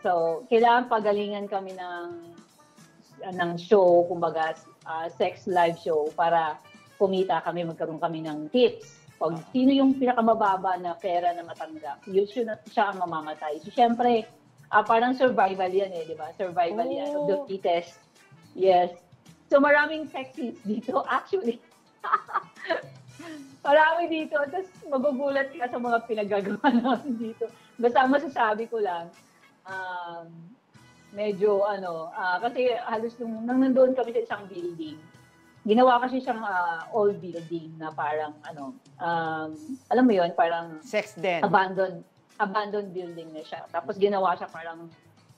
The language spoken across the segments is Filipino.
So, kailangan pagalingan kami ng ng show, kumbaga uh, sex live show para kumita kami, magkaroon kami ng tips. Pag sino yung pinakamababa na pera na matanggap, yun siya, siya ang mamamatay. So, syempre, uh, parang survival yan eh, di ba? Survival oh. yan of the fittest. Yes. So, maraming sex scenes dito, actually. Marami dito. Tapos, magugulat ka sa mga pinagagawa namin dito. Basta masasabi ko lang, um, medyo ano, uh, kasi halos nung, nang nandoon kami sa isang building, ginawa kasi siyang uh, old building na parang ano, um, alam mo yon parang sex den. Abandoned abandoned building na siya. Tapos ginawa siya parang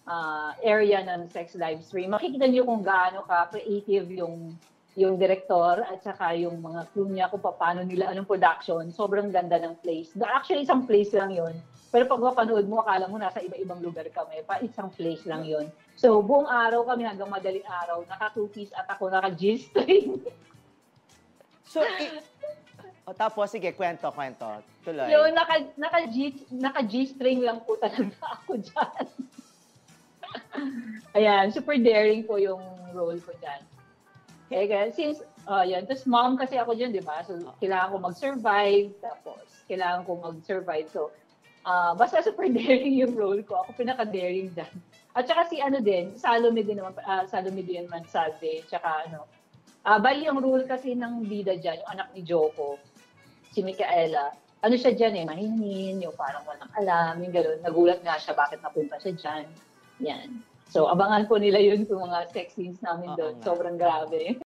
uh, area ng sex live stream. Makikita niyo kung gaano ka creative yung yung director at saka yung mga crew niya kung paano nila anong production. Sobrang ganda ng place. Actually, isang place lang yon pero pag mapanood mo, akala mo nasa iba-ibang lugar kami. Pa isang place lang yon. So, buong araw kami hanggang madaling araw, naka two-piece at ako naka G-string. so, i- o, tapos, sige, kwento, kwento. Tuloy. Yung naka, naka, G, naka G-string lang po talaga ako dyan. Ayan, super daring po yung role ko dyan. Kaya, since, uh, yan. Tapos mom kasi ako dyan, di ba? So, kailangan ko mag-survive. Tapos, kailangan ko mag-survive. So, Uh, basta super daring yung role ko. Ako pinaka-daring dyan. At saka si ano din, Salome din naman, uh, Salome din naman Salve, tsaka ano. Uh, bali yung role kasi ng bida dyan, yung anak ni Joko, si Micaela, ano siya dyan eh, mahinin, yung parang walang alam, yung gano'n. Nagulat nga siya bakit napunta siya dyan. Yan. So, abangan po nila yun kung mga sex scenes namin doon. Sobrang grabe.